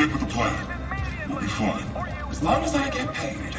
Stick with the plan. We'll be fine. As long as I get paid.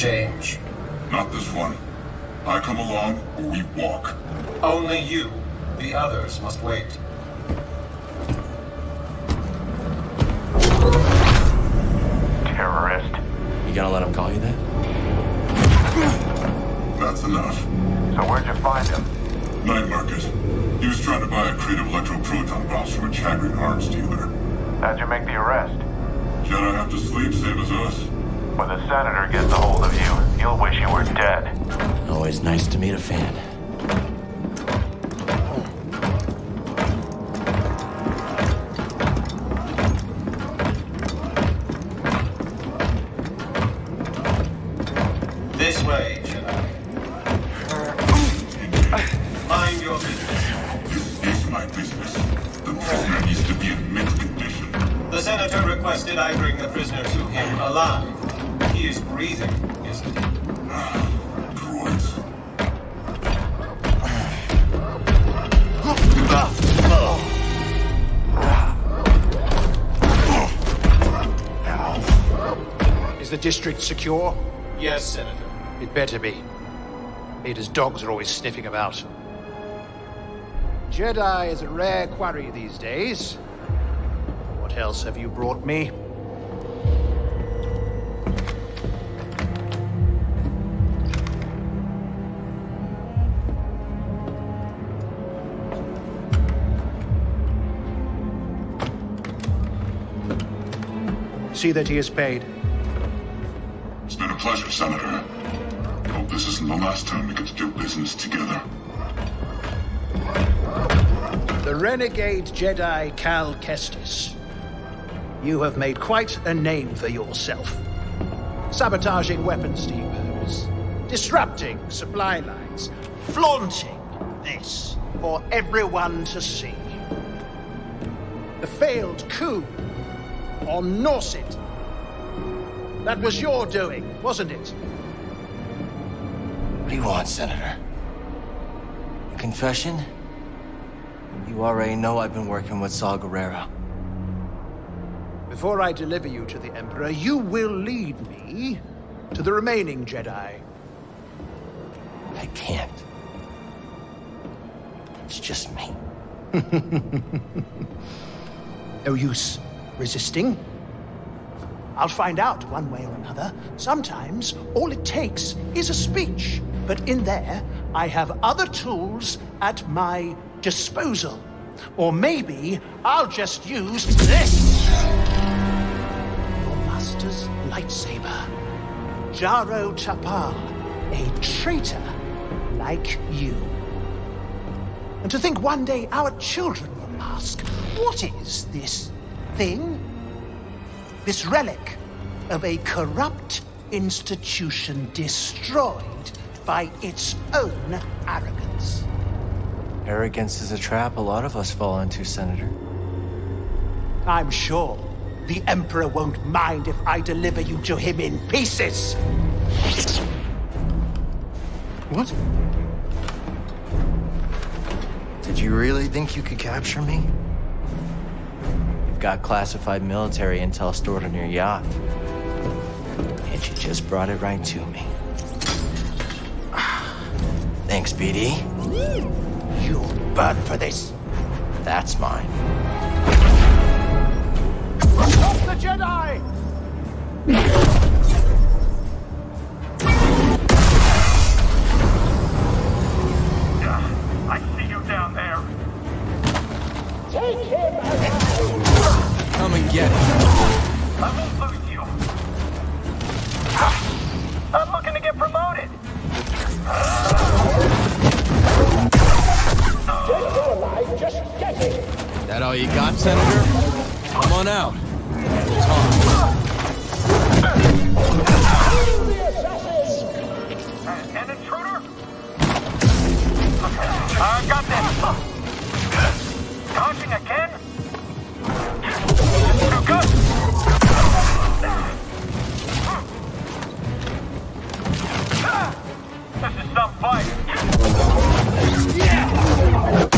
change? Not this one. I come along or we walk. Only you. The others must wait. Terrorist. You gonna let him call you that? That's enough. So where'd you find him? Night Market. He was trying to buy a crate of electroproton bombs from a Chagrian arms dealer. How'd you make the arrest? Jedi have to sleep, same as us. When the Senator gets a hold of you, he'll wish you were dead. Always nice to meet a fan. district secure? Yes, Senator. It better be. Vader's dogs are always sniffing about. Jedi is a rare quarry these days. What else have you brought me? See that he is paid. Senator. Hope this isn't the last time we get to do business together. The renegade Jedi Cal Kestis. You have made quite a name for yourself. Sabotaging weapons depots, disrupting supply lines, flaunting this for everyone to see. The failed coup on Norset. That was your doing, wasn't it? What do you want, Senator? A confession? You already know I've been working with Saw Gerrera. Before I deliver you to the Emperor, you will lead me to the remaining Jedi. I can't. It's just me. No use resisting. I'll find out one way or another. Sometimes all it takes is a speech. But in there, I have other tools at my disposal. Or maybe I'll just use this. Your master's lightsaber. Jaro Tapal, a traitor like you. And to think one day our children will ask, what is this thing? This relic of a corrupt institution destroyed by its own arrogance. Arrogance is a trap a lot of us fall into, Senator. I'm sure the Emperor won't mind if I deliver you to him in pieces. What? Did you really think you could capture me? Got classified military intel stored on your yacht. And you just brought it right to me. Thanks, BD. You'll burn for this. That's mine. Stop the Jedi! All you got, Senator? Come on out. We'll talk. An intruder? I got this. Again? This is some fight. On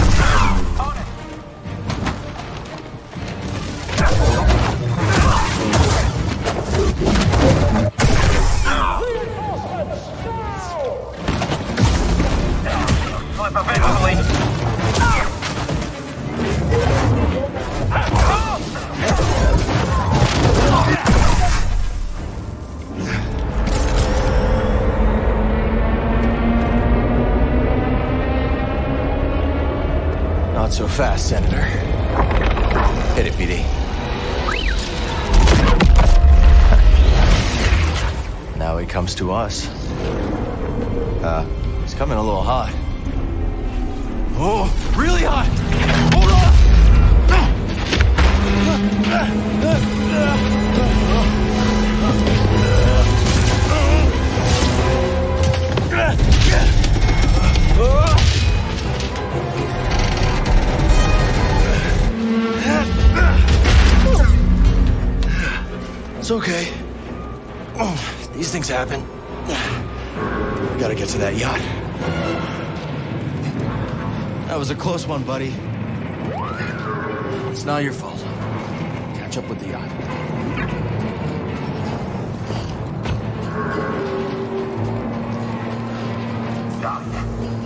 us. Uh, he's coming a little hot. Oh, really hot! Was a close one, buddy. It's not your fault. Catch up with the yacht.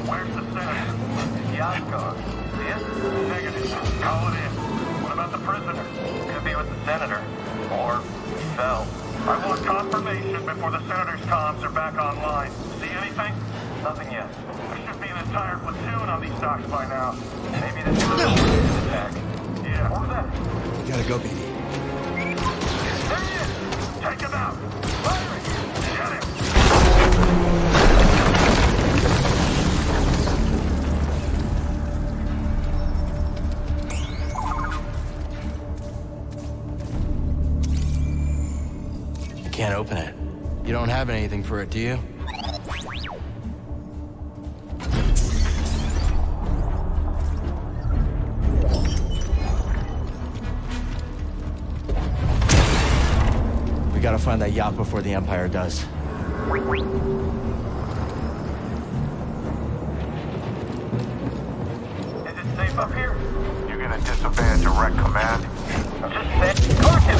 Where's the? Yeah, I'm gone. Negative. Call it in. What about the prisoner? Could be with the senator. Or fell. I want confirmation before the senator's comms are back online. See anything? Nothing yet. There should be an entire platoon on these docks by now. Maybe this is an attack. Yeah, what was that? We gotta go, BD. There he is! out! Firing! Get him! You can't open it. You don't have anything for it, do you? Gotta find that yacht before the Empire does. Is it safe up here? You gonna disobey direct command? Just saying. Cork him!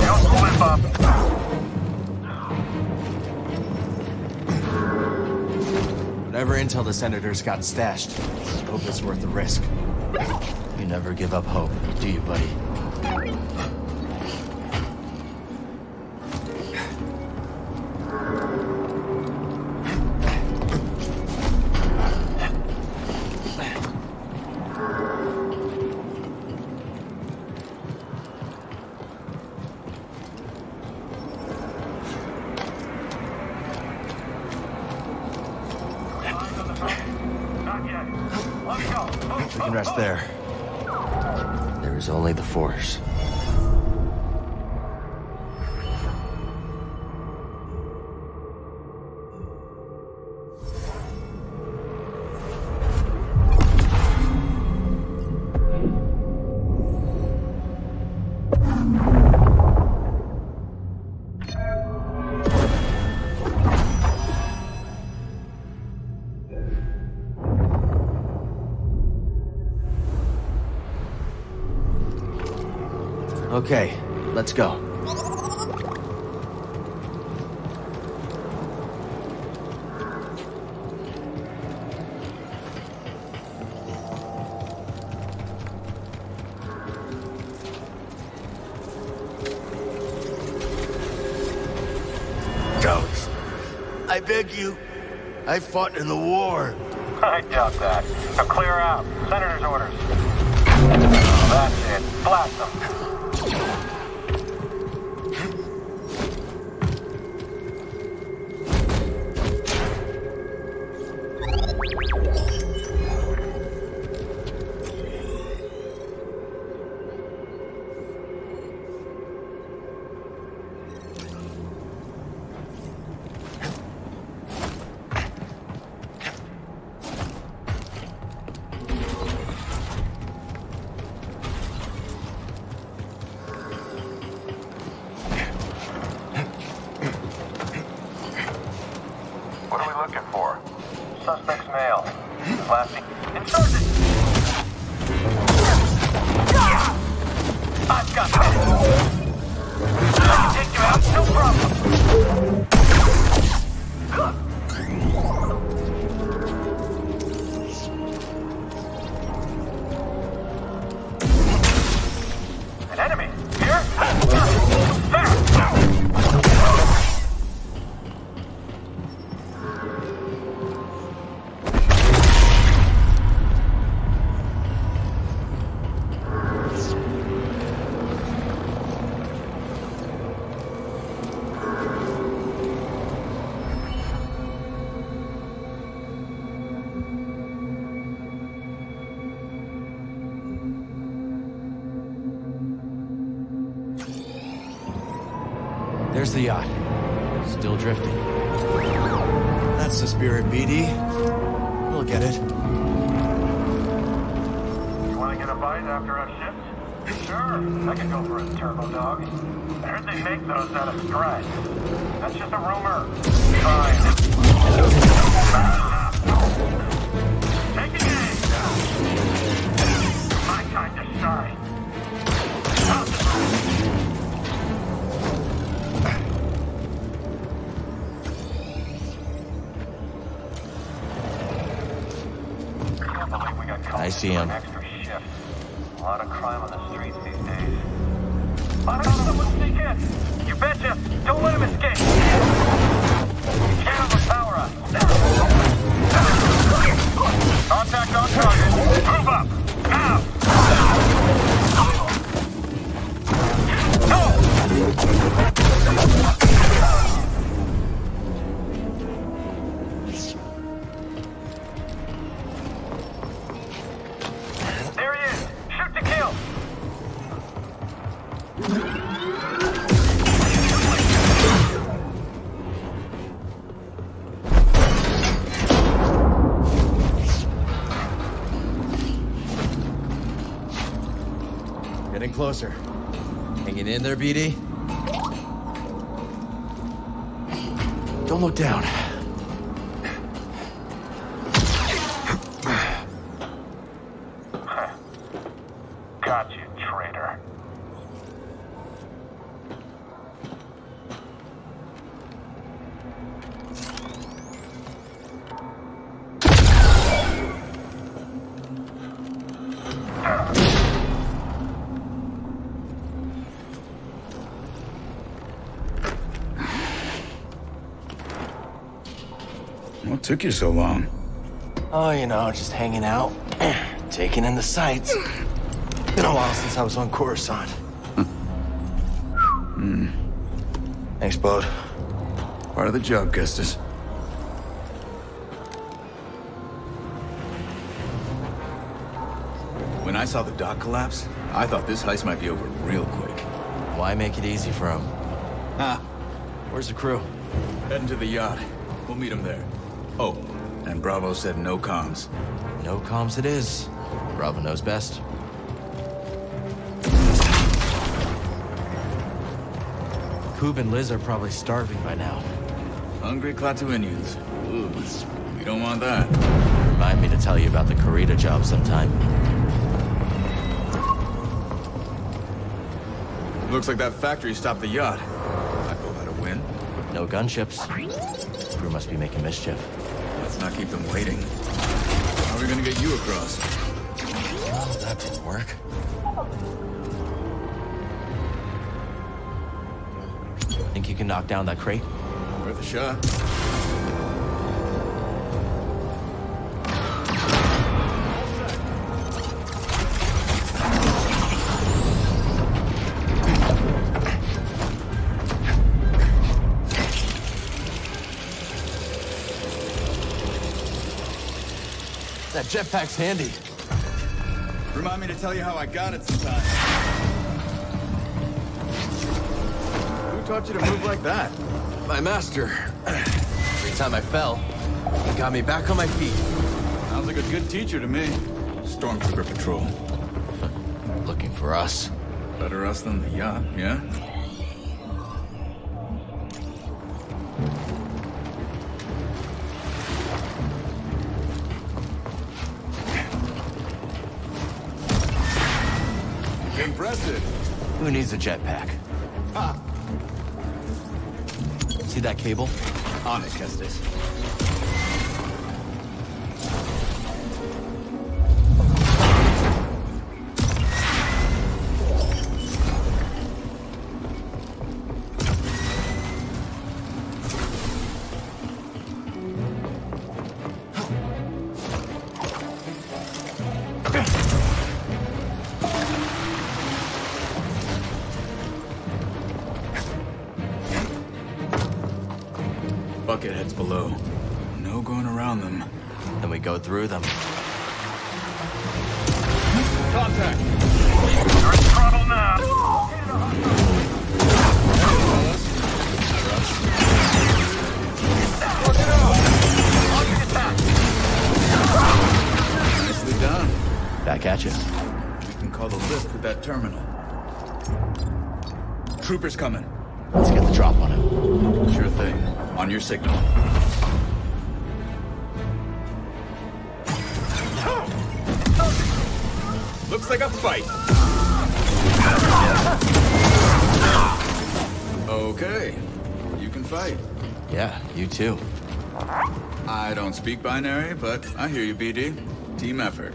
Don't slip up. Whatever intel the Senators got stashed, hope it's worth the risk. You never give up hope, do you, buddy? Okay, let's go. Dogs, I beg you. I fought in the war. I doubt that. Now clear out. Senator's orders. That's it. Blast them. The spirit, BD. We'll get it. You want to get a bite after our shift? Sure, I can go for a turbo dog. I heard they make those out of stripe. That's just a rumor. Fine. Taking aim! My kind of shine. See him. Extra shift. A lot of crime on the streets these days. I heard someone sneak in. You betcha. Don't let him escape. Can't overpower us. Contact on target. Move up. In there, BD? Don't look down. Took you so long? Oh, you know, just hanging out, taking in the sights. Been a while since I was on Coruscant. Hmm. Thanks, Bode. Part of the job, Kestis. When I saw the dock collapse, I thought this heist might be over real quick. Why make it easy for him? Ah, Where's the crew? heading to the yacht. We'll meet him there. Oh, and Bravo said no comms. No comms it is. Bravo knows best. Coob and Liz are probably starving by now. Hungry Klatooinians. Ooh, we don't want that. Remind me to tell you about the Karita job sometime. Looks like that factory stopped the yacht. I call that a win. No gunships. Crew must be making mischief. Let's not keep them waiting. How are we gonna get you across? Well, that didn't work. Think you can knock down that crate? Worth a shot. Jetpack's handy. Remind me to tell you how I got it sometime. Who taught you to move like that? My master. Every time I fell, he got me back on my feet. Sounds like a good teacher to me. Stormtrooper patrol. Looking for us. Better us than the yacht, yeah? A jetpack? Ha! See that cable? On it. Go through them. Contact! You're in trouble now. Nicely done. Back at you. We can call the lift with that terminal. Troopers coming. Let's get the drop on him. Sure thing. On your signal. Too. I don't speak binary, but I hear you, BD. Team effort.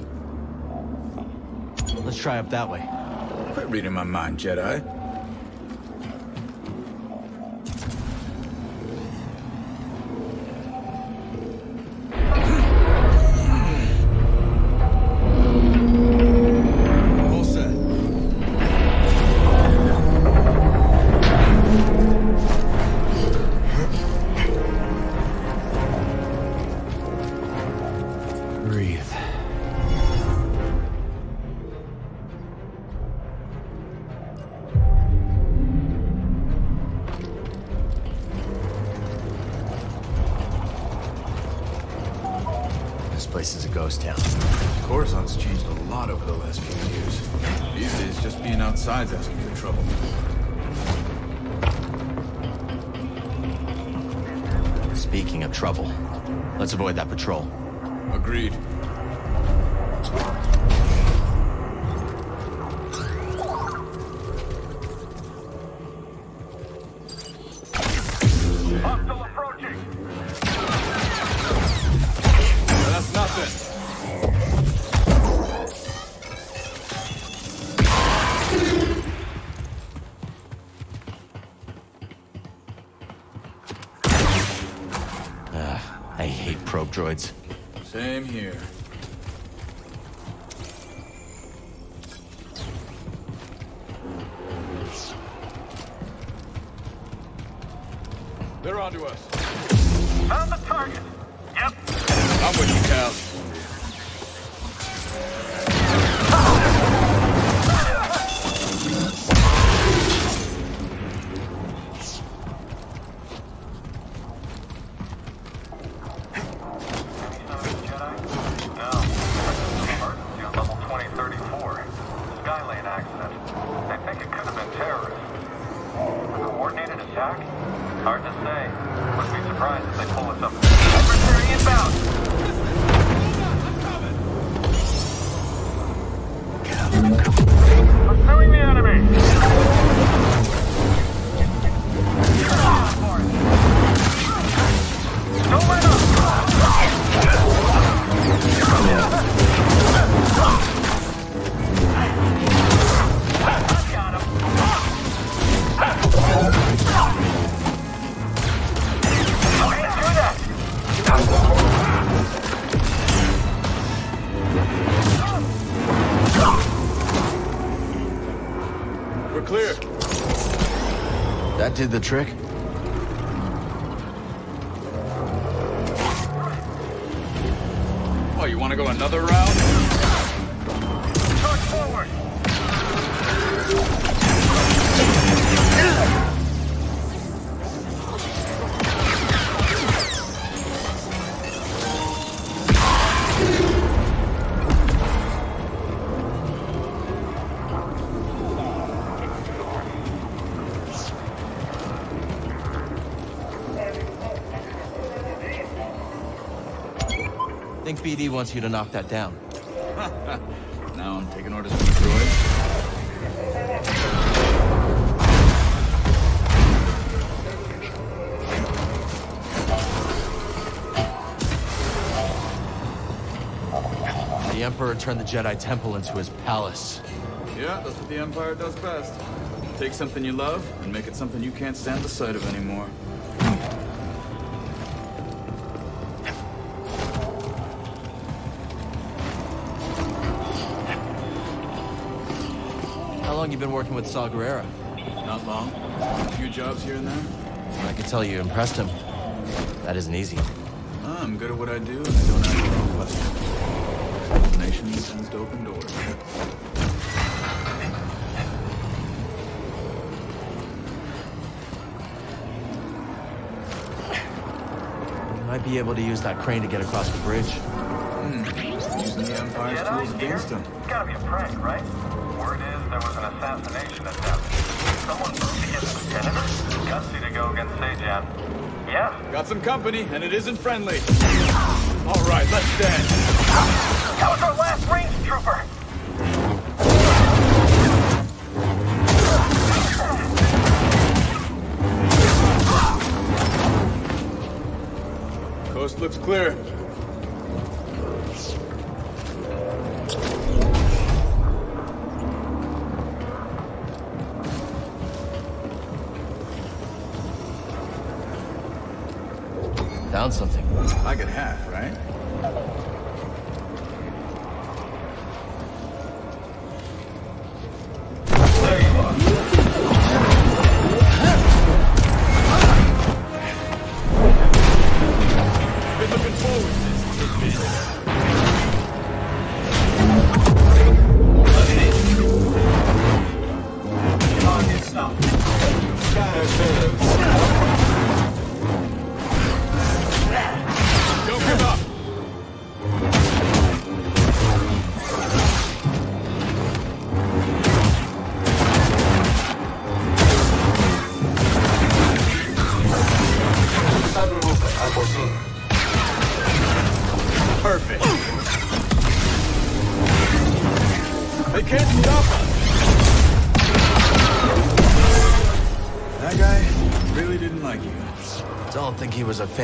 Let's try up that way. Quit reading my mind, Jedi. That patrol. Agreed. Did the trick. BD wants you to knock that down. Now I'm taking orders from the droid. The Emperor turned the Jedi Temple into his palace. Yeah, that's what the Empire does best. Take something you love and make it something you can't stand the sight of anymore. You been working with Saw Gerrera? Not long. A few jobs here and there. I can tell you impressed him. That isn't easy. Ah, I'm good at what I do, and I don't ask wrong questions. The nation tends to open doors. You might be able to use that crane to get across the bridge. Hmm. Using the Empire's tools against him. It's gotta be a prank, right? There was an assassination attempt. Someone moved get the senator? Gutsy to go against Sejan. Yeah? Got some company, and it isn't friendly. All right, let's dance. That was our last range trooper! Coast looks clear.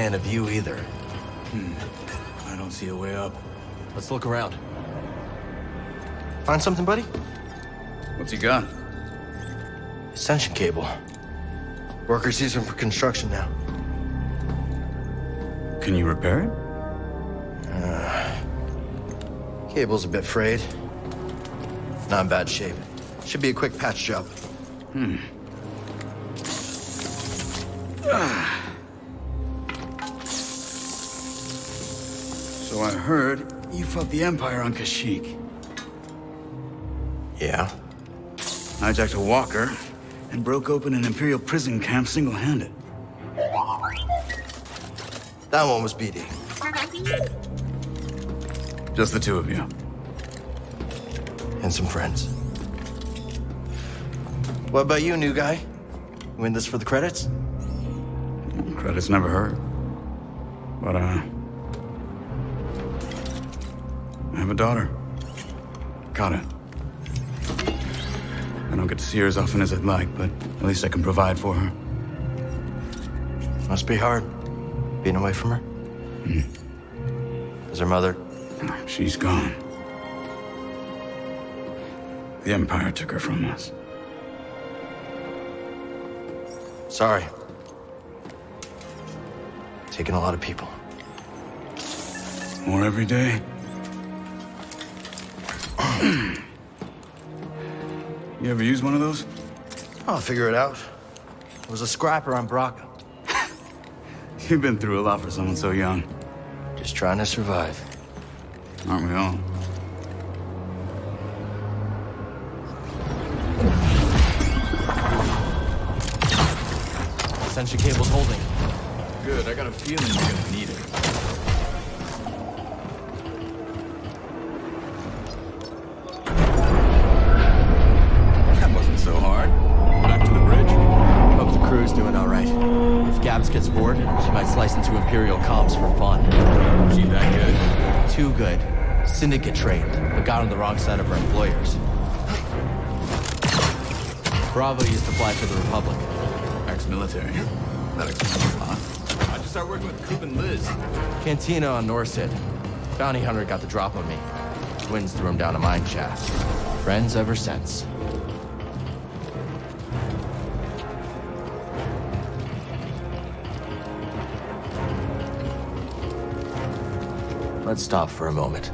Fan of you either. Hmm. I don't see a way up. Let's look around. Find something, buddy? What's he got? Ascension cable. Workers use them for construction now. Can you repair it? Uh, cable's a bit frayed. Not in bad shape. Should be a quick patch job. So fought the Empire on Kashyyyk. Yeah? Hijacked a walker and broke open an Imperial prison camp single-handed. That one was BD. Just the two of you. And some friends. What about you, new guy? You in this for the credits? Credits never hurt. But, uh... have a daughter. Kata. I don't get to see her as often as I'd like, but at least I can provide for her. Must be hard, being away from her. Hmm. Is her mother? She's gone. The Empire took her from us. Sorry. Taking a lot of people. More every day. you ever use one of those? I'll figure it out. It was a scrapper on Bracca. You've been through a lot for someone so young. Just trying to survive. Aren't we all? Ascension cable's holding. Good, I got a feeling you're gonna need it. Slice into Imperial comms for fun. She that good? Too good. Syndicate trained, but got on the wrong side of her employers. Bravo used to fly for the Republic. Ex-military. That explains a lot. How'd you start working with Coop and Liz? Cantina on Norset. Bounty hunter got the drop on me. Twins threw him down a mine shaft. Friends ever since. Let's stop for a moment.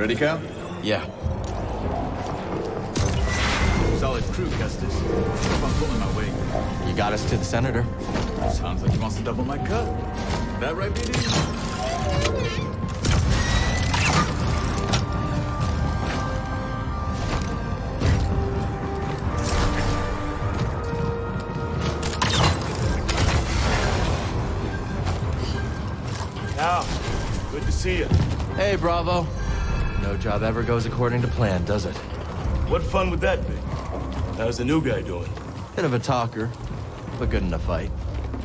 Ready, Cal? Yeah. Solid crew, Kestis. Hope I'm pulling my weight. You got us to the Senator. Sounds like he wants to double my cut. That right, BD? Al, good to see you. Hey, Bravo. No job ever goes according to plan, does it? What fun would that be? How's the new guy doing? Bit of a talker, but good in a fight.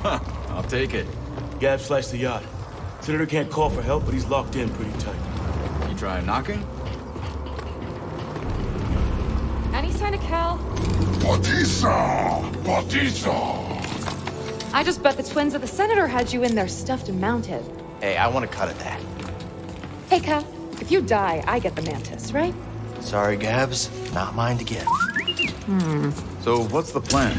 Huh, I'll take it. Gab slashed the yacht. Senator can't call for help, but he's locked in pretty tight. You trying knocking? Any sign of Cal? Batista! Batista! I just bet the twins of the senator had you in there stuffed and mounted. Hey, I want to cut at that. Hey, Cal, if you die, I get the mantis, right? Sorry, Gabs. Not mine to get. Hmm. So what's the plan?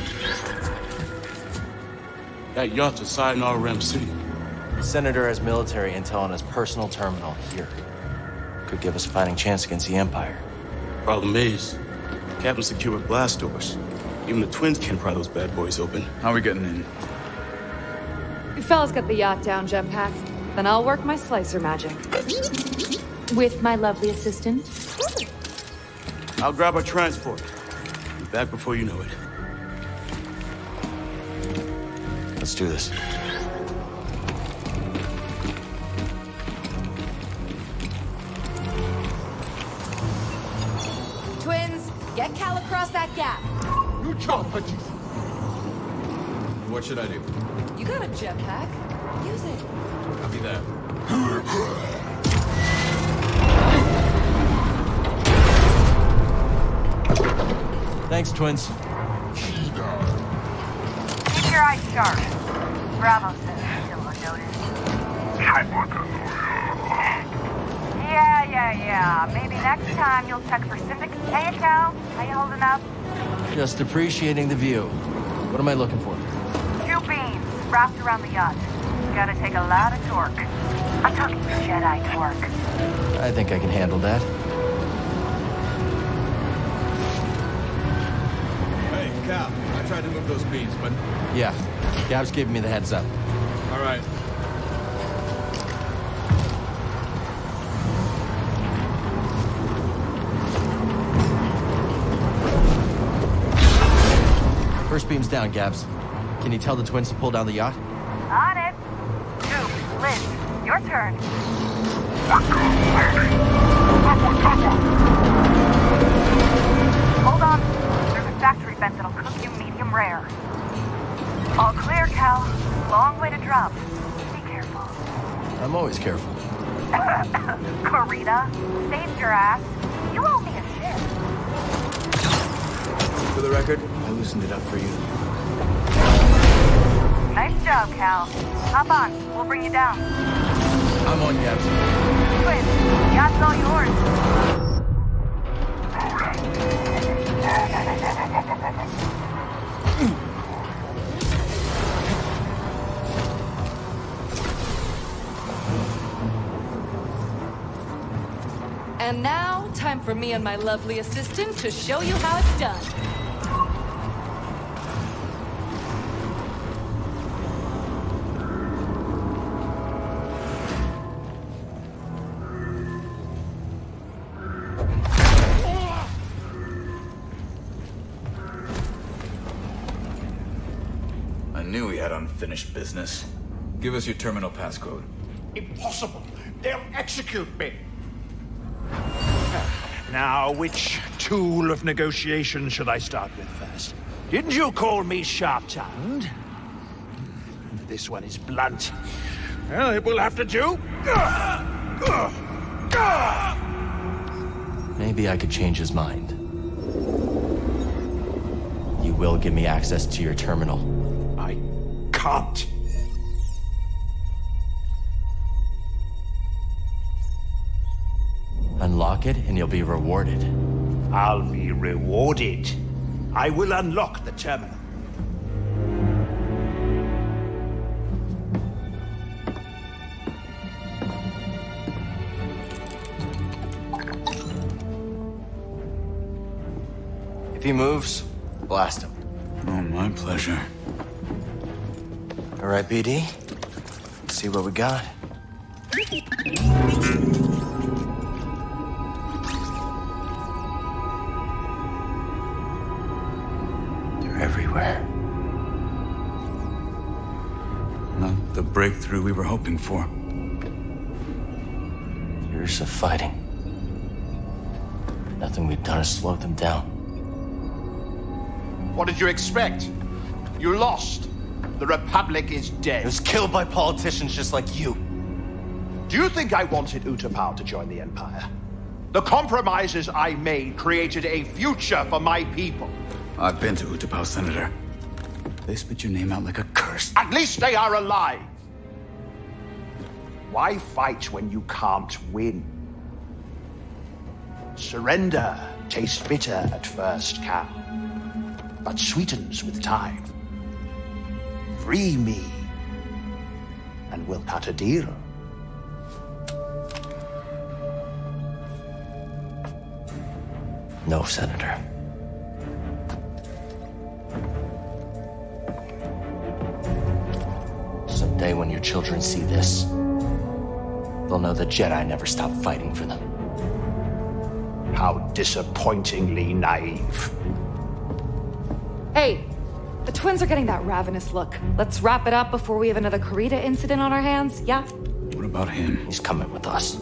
That yacht's a Sayonara Ram City. The Senator has military intel on his personal terminal here. Could give us a fighting chance against the Empire. Problem is, Captain secured with blast doors. Even the twins can't pry those bad boys open. How are we getting in? You fellas got the yacht down, Jetpack. Then I'll work my slicer magic. With my lovely assistant. I'll grab our transport. Be back before you know it. Let's do this. Twins, get Cal across that gap. You chop punches. What should I do? You got a jetpack. Use it. Copy that. Thanks, twins. Keep your eyes sharp. Bravo says still unnoticed. Yeah, yeah, yeah. Maybe next time you'll check for civic. Hey, Cal. How you holding up? Just appreciating the view. What am I looking for? Two beams wrapped around the yacht. Gotta take a lot of torque. I'm talking Jedi torque. I think I can handle that. To move those beams, but... Yeah, Gab's giving me the heads up. All right. First beam's down, Gabs. Can you tell the twins to pull down the yacht? On it. Coop, Liz, your turn. Hold on. There's a factory vent that'll cook you medium rare. All clear, Cal. Long way to drop. Be careful. I'm always careful. Corita, saved your ass. You owe me a shit. For the record, I loosened it up for you. Nice job, Cal. Hop on. We'll bring you down. I'm on, Gabs. Twins, yacht's all yours. And now, time for me and my lovely assistant to show you how it's done. I knew he had unfinished business. Give us your terminal passcode. Impossible. They'll execute me. Now, which tool of negotiation should I start with first? Didn't you call me sharp-tongued? This one is blunt. Well, it will have to do. Maybe I could change his mind. You will give me access to your terminal. I can't. Unlock it and you'll be rewarded. I'll be rewarded. I will unlock the terminal. If he moves, blast him. Oh, my pleasure. All right, BD. Let's see what we got. Breakthrough we were hoping for. Years of fighting. Nothing we've done has slowed them down. What did you expect? You lost. The Republic is dead. It was killed by politicians just like you. Do you think I wanted Utapau to join the Empire? The compromises I made created a future for my people. I've been to Utapau, Senator. They spit your name out like a curse. At least they are alive. Why fight when you can't win? Surrender tastes bitter at first, Cal, but sweetens with time. Free me, and we'll cut a deal. No, Senator. Someday when your children see this, they'll know the Jedi never stopped fighting for them. How disappointingly naive. Hey, the twins are getting that ravenous look. Let's wrap it up before we have another Karita incident on our hands, yeah? What about him? He's coming with us.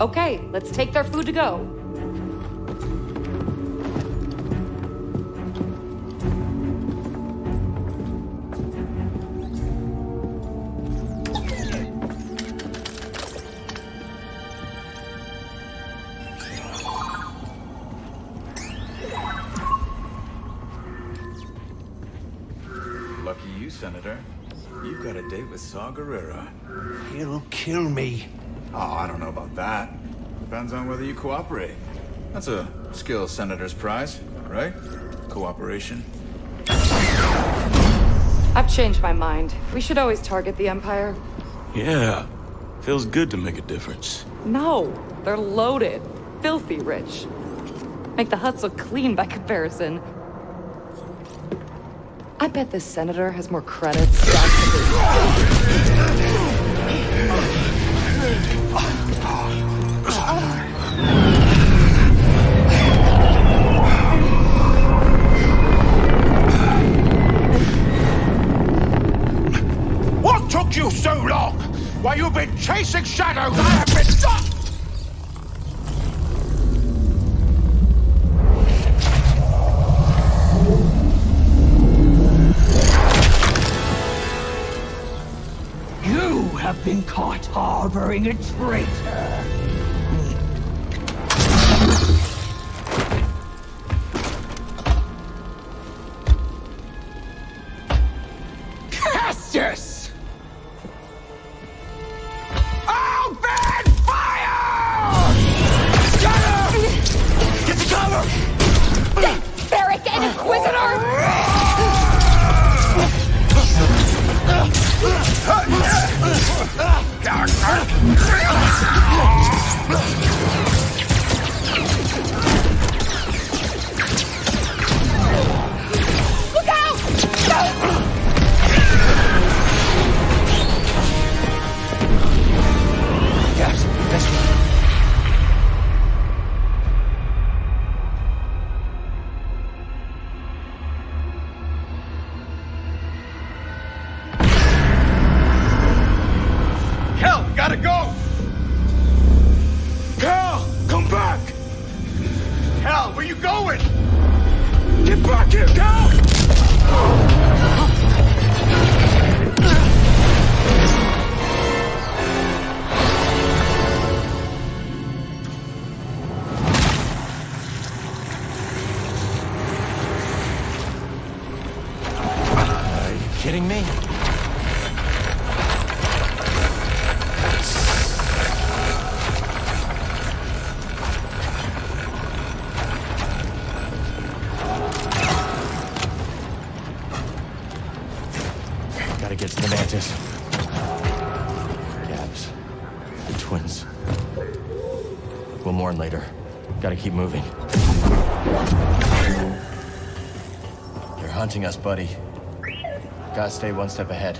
Okay, let's take their food to go. Saw Gerrera. He'll kill me. Oh, I don't know about that. Depends on whether you cooperate. That's a skill senator's prize, right? Cooperation. I've changed my mind. We should always target the Empire. Yeah. Feels good to make a difference. No, they're loaded. Filthy rich. Make the Hutts look clean by comparison. I bet this senator has more credits. What took you so long? Why, you've been chasing shadows, harboring a traitor. Us, buddy. Gotta stay one step ahead.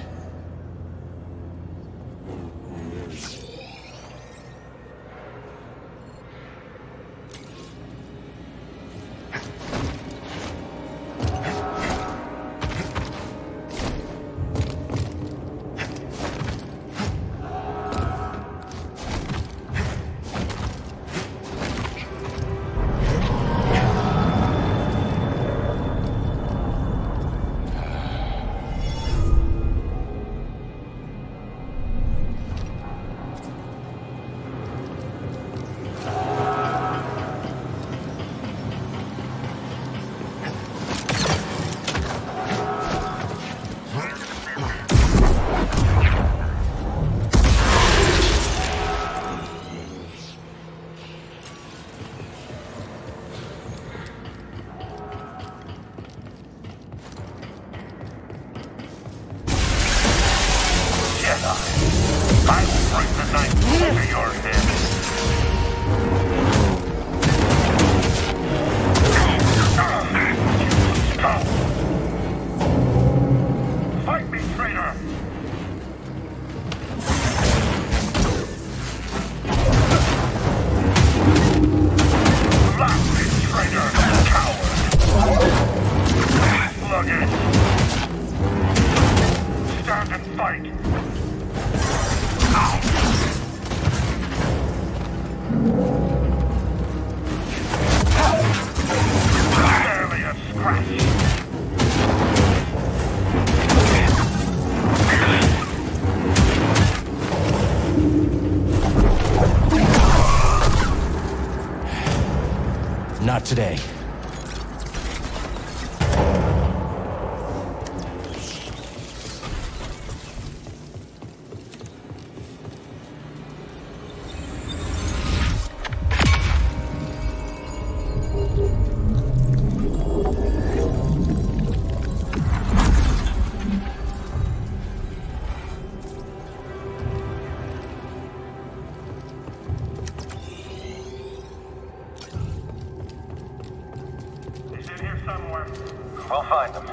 Today.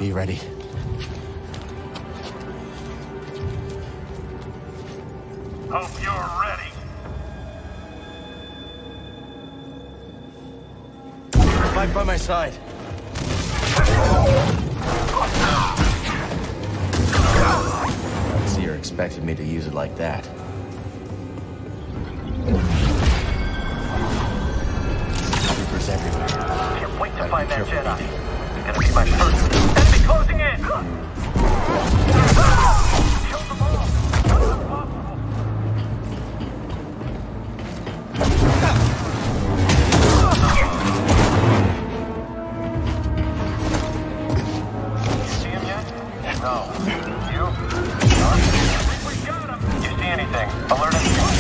Be ready. Hope you're ready. Right by my side. See, you're expecting me to use it like that. Troopers everywhere. Can't wait to find that Jedi. It's gonna be my first. No. You? None? We got him! You see anything? Alert us.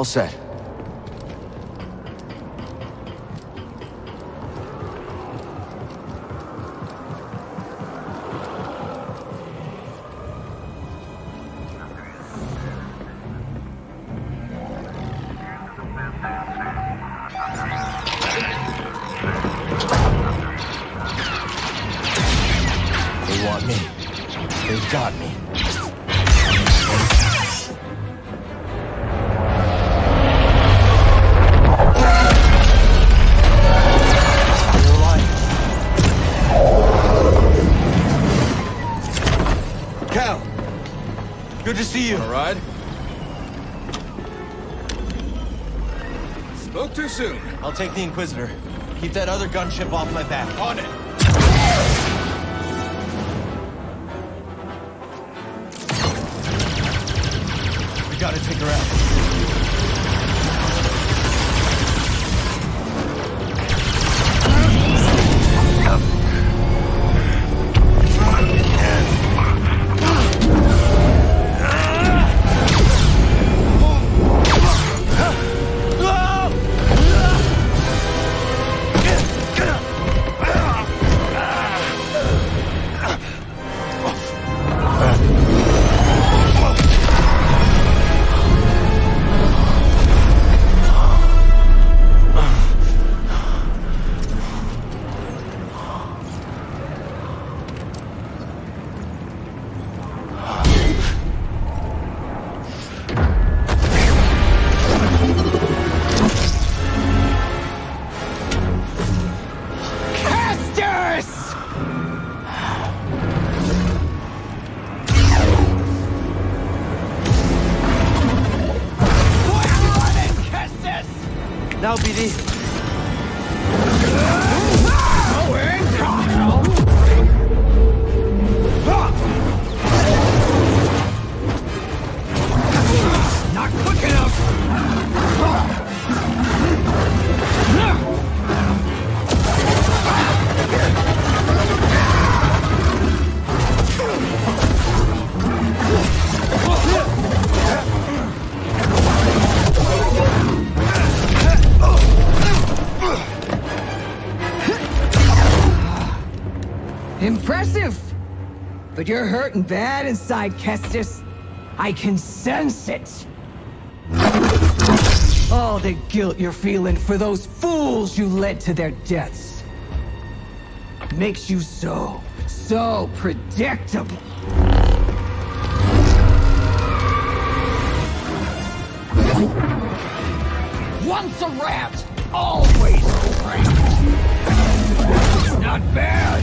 All set. I'll take the Inquisitor. Keep that other gunship off my back. On it. We gotta take her out. You're hurting bad inside, Kestis. I can sense it. All the guilt you're feeling for those fools you led to their deaths makes you so, so predictable. Once a rat, always a rat. Not bad.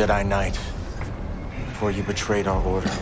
Jedi Knight before you betrayed our order.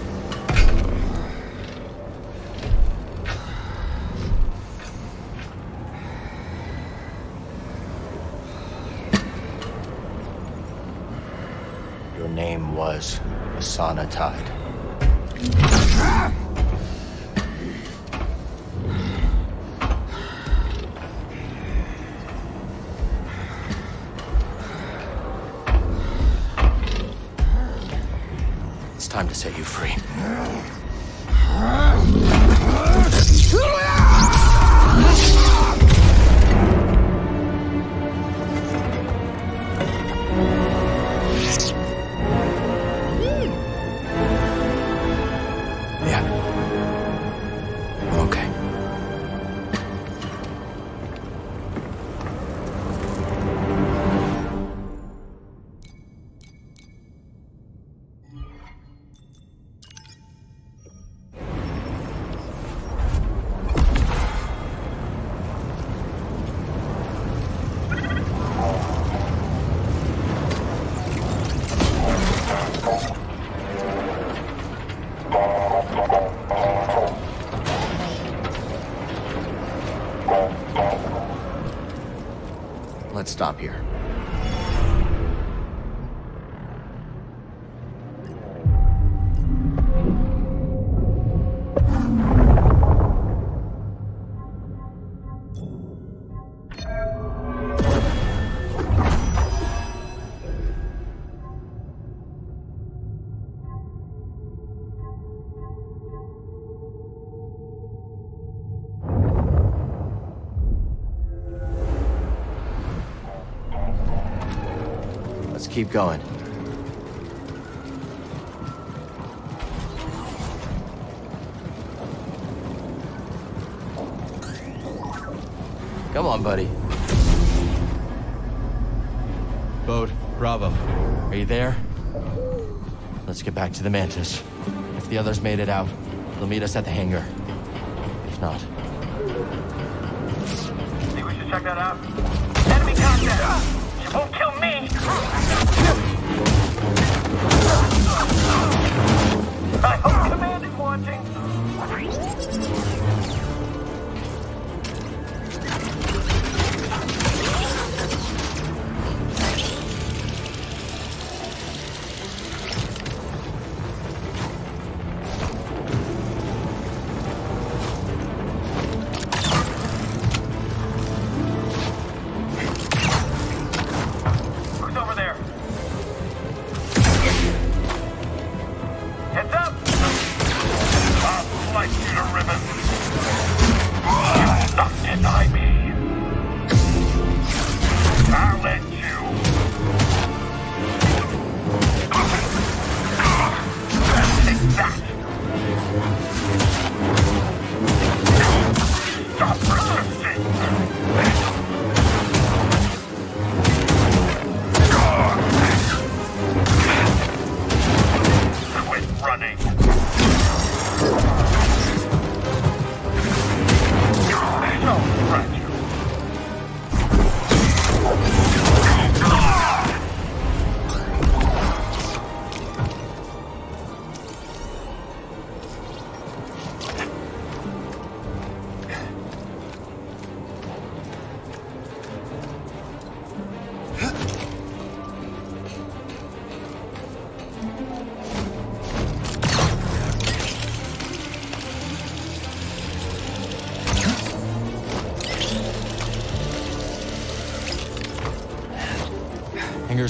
Let's stop here. Keep going. Come on, buddy. Bode, Bravo. Are you there? Let's get back to the Mantis. If the others made it out, they'll meet us at the hangar. If not, Think we should check that out? Running.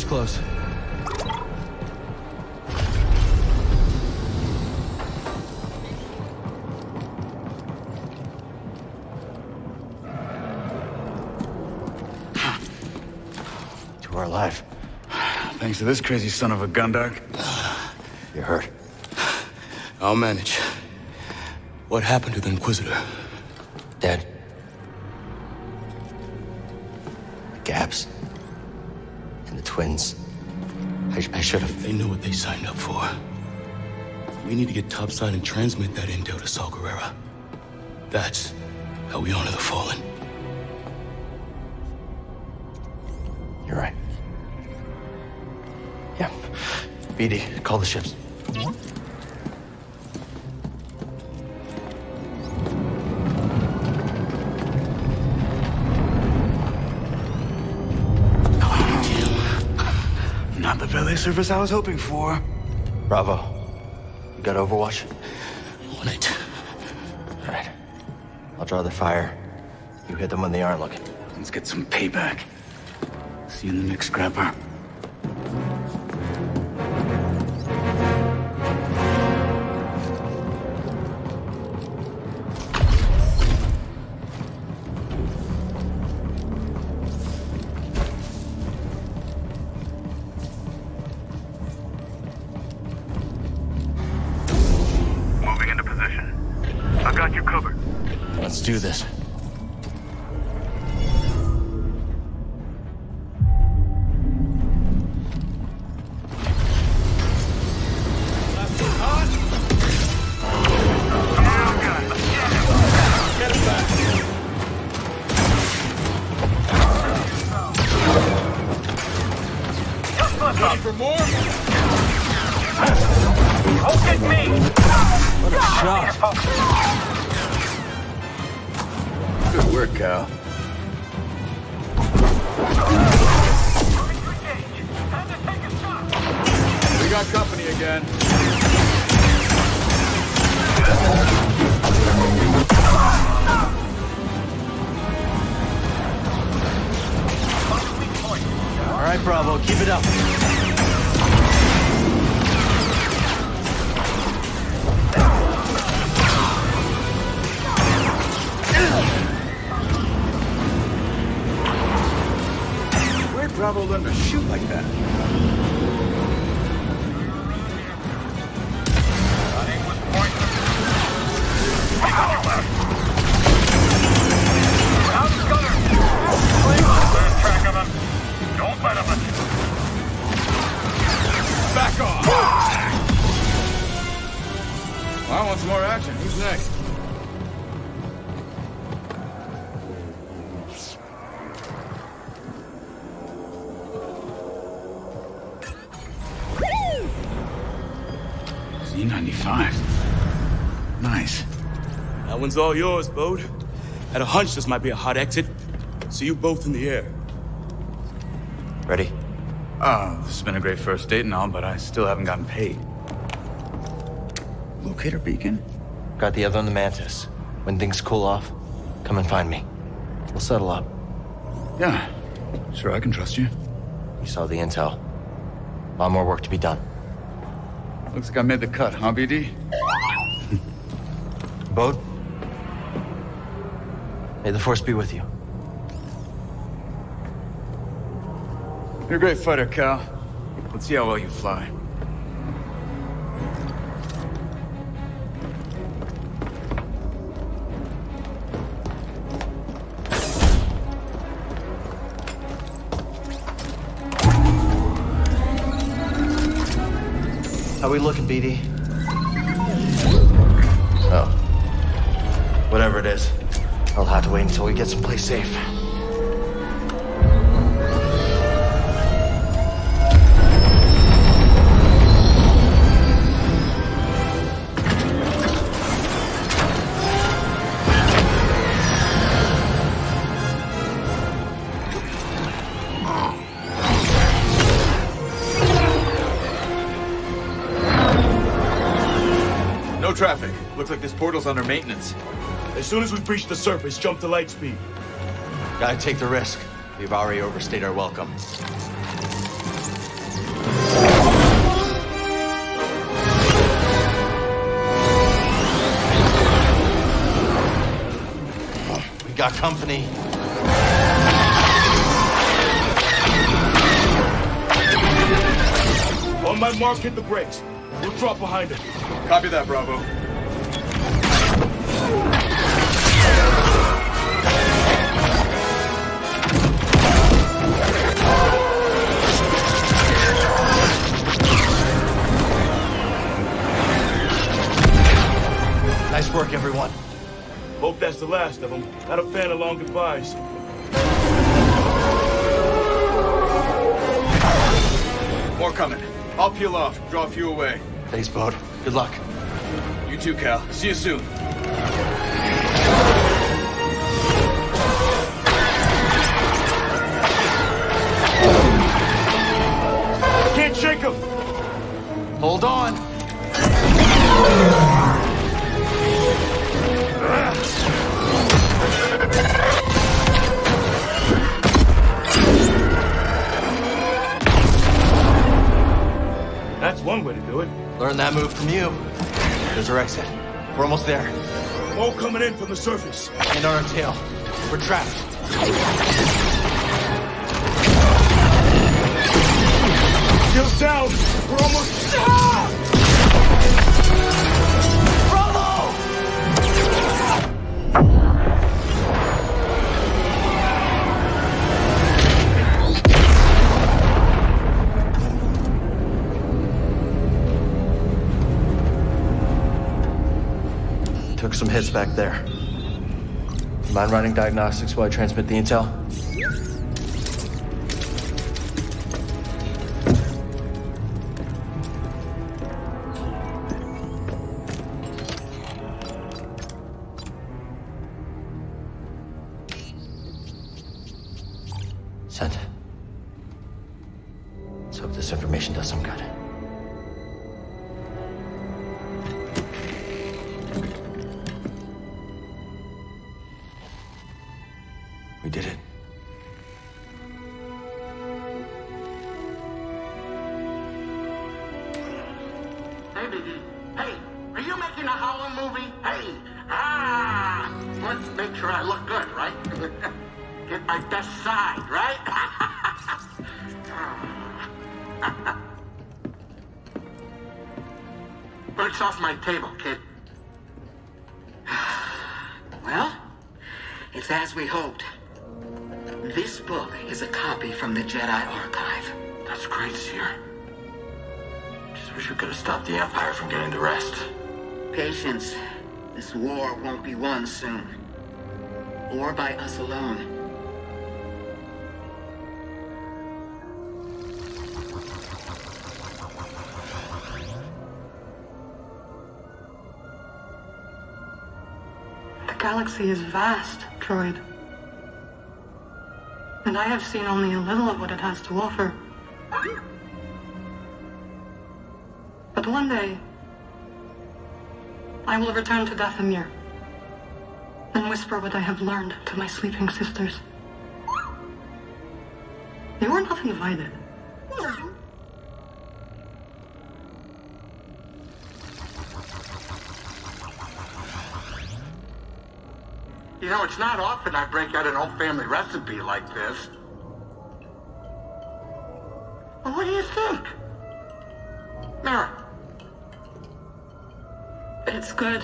Close. You are alive. Thanks to this crazy son of a Gundark. You're hurt. I'll manage. What happened to the Inquisitor? Need to get topside and transmit that intel to Saw Gerrera. That's how we honor the fallen. You're right. Yeah. BD, call the ships. Not the valet service I was hoping for. Bravo. You got Overwatch? On it. All right. I'll draw the fire. You hit them when they aren't looking. Let's get some payback. See you in the next Scrapper. Do this. One's all yours, Bode. Had a hunch this might be a hot exit. See you both in the air. Ready? Oh, this has been a great first date and all, but I still haven't gotten paid. Locator beacon? Got the other on the Mantis. When things cool off, come and find me. We'll settle up. Yeah. Sure, I can trust you. You saw the intel. A lot more work to be done. Looks like I made the cut, huh, BD? Bode? May the Force be with you. You're a great fighter, Cal. Let's see how well you fly. How we looking, BD? We get someplace safe. Portal's under maintenance. As soon as we breach the surface, jump to light speed. Gotta take the risk. We've already overstayed our welcome. We got company. On my mark, hit the brakes. We'll drop behind it. Copy that, Bravo. Nice work, everyone. Hope that's the last of them. Not a fan of long goodbyes. More coming. I'll peel off, draw a few away. Thanks, Bode. Good luck. You too, Cal. See you soon. Can't shake him! Hold on. That's one way to do it. Learn that move from you. There's our exit. We're almost there. All coming in from the surface. And on our tail. We're trapped. Shields down! We're almost... Ah! Some hits back there. Mind running diagnostics while I transmit the intel? Wish we could have stopped the Empire from getting the rest. Patience. This war won't be won soon. Or by us alone. The galaxy is vast, Droid. And I have seen only a little of what it has to offer. But one day, I will return to Dathomir and whisper what I have learned to my sleeping sisters. You are not invited. You know, it's not often I break out an old family recipe like this. Well, what do you think? Mara, It's good.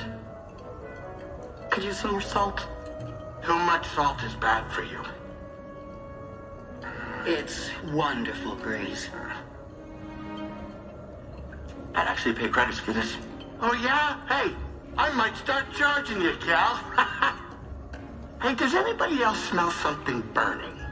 Could use some more salt. too much salt is bad for you. It's wonderful, Greez. I'd actually pay credits for this. Oh, yeah? Hey, I might start charging you, Cal. hey, does anybody else smell something burning?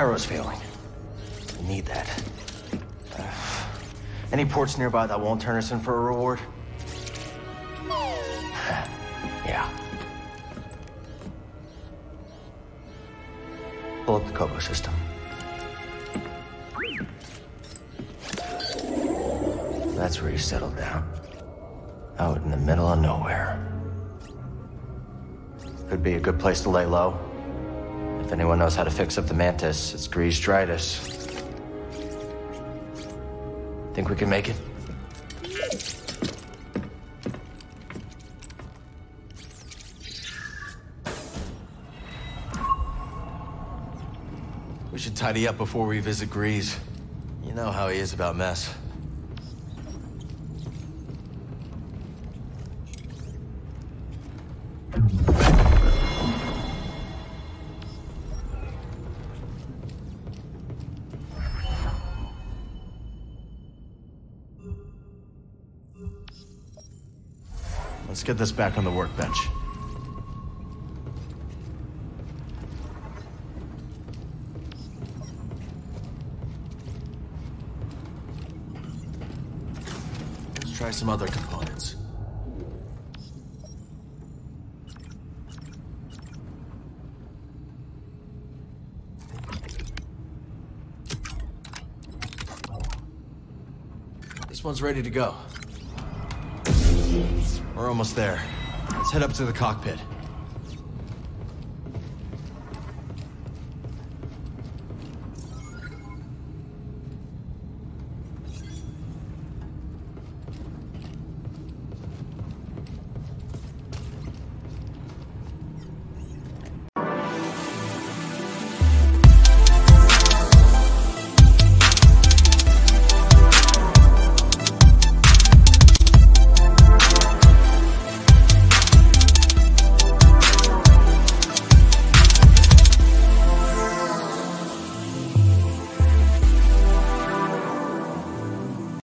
Gyro's failing. We need that. Uh, any ports nearby that won't turn us in for a reward? yeah. Pull up the Koboh system. That's where you settled down. Out in the middle of nowhere. Could be a good place to lay low. If anyone knows how to fix up the mantis, it's Greez Dritus. Think we can make it? We should tidy up before we visit Greez. You know how he is about mess. Get this back on the workbench. Let's try some other components. This one's ready to go. Almost there. Let's head up to the cockpit.